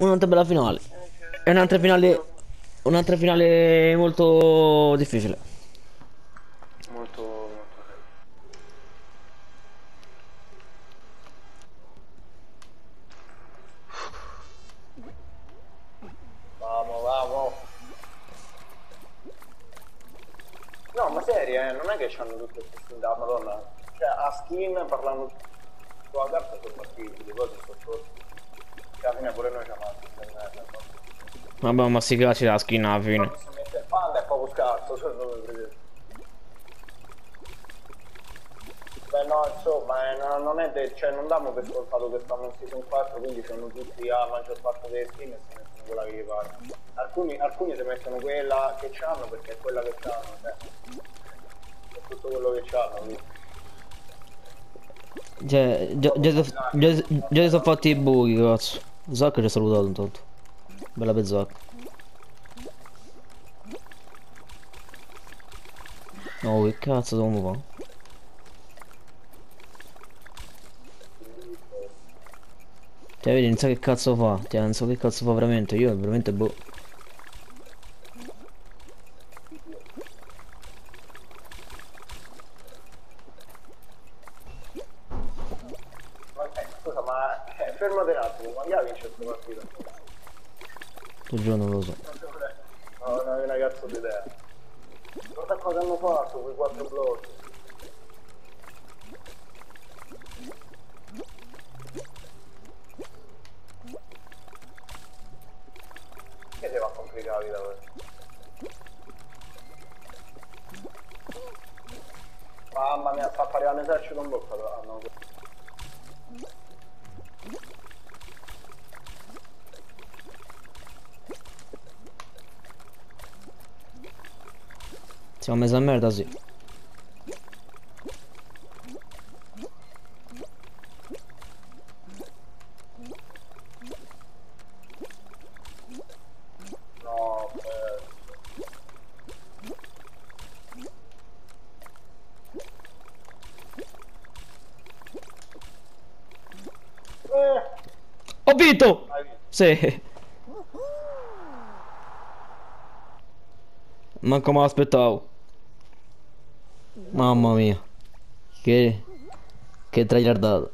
Un'altra bella finale. È un'altra finale. Un'altra finale molto difficile. Molto. Vamo, vamo. No, ma serio, eh, non è che hanno tutte queste skin da madonna. Cioè, a skin parlando sulla carta sono partiti, le cose sono forti. Cioè, alla fine pure noi ci? Vabbè, ma si cazzi la skin alla fine. Si mette il panda è poco scarso, se non lo vedete. Beh no, insomma, eh, no- non è de- cioè non diamo per scontato che stanno in season 4, quindi sono tutti la maggior parte delle skin e si mettono quella che gli pare. Alcuni, alcuni si mettono quella che c'hanno perché è quella che c'hanno, cioè. È tutto quello che c'hanno, quindi. Cioè, già, già, già, già si sono fatti i buchi, cazzo. Zac ci ha salutato intanto. Bella per Zac. Oh, che cazzo come fa? Cioè, vedi, non sa che cazzo fa. Cioè, non so che cazzo fa veramente. Io veramente boh. Ma, eh, scusa, ma eh, fermate un attimo, ma chi ha vince questa partita? Tu giuro non lo so. No, non ho una cazzo di idea. Guarda cosa hanno fatto quei quattro blocchi. Che va a complicare la vita? Mamma mia, sta a fare un esercito in bocca hanno... Siamo messi a merda, sì. Ho vinto! Manco me l'aspettavo. Mamma mia. Che... Che tragliardata.